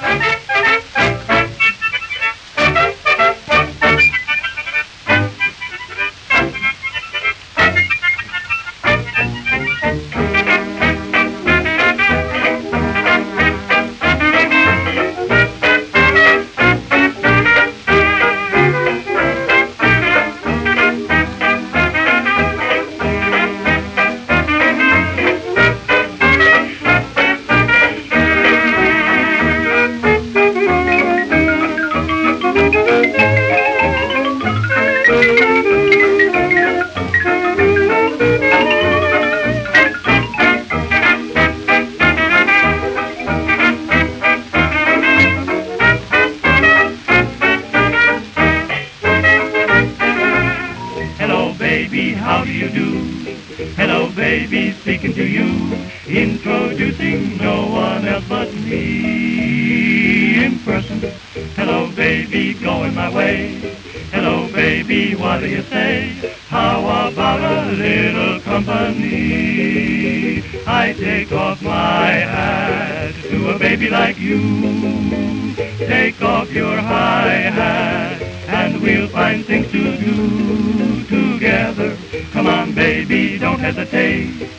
Hello, baby, how do you do? Hello, baby, speaking to you. Introducing no one else but me in person. Hello, baby, going my way. Hello, baby, what do you say? How about a little company? I take off my hat to a baby like you. Take off your high hat and we'll find things to do hesitate.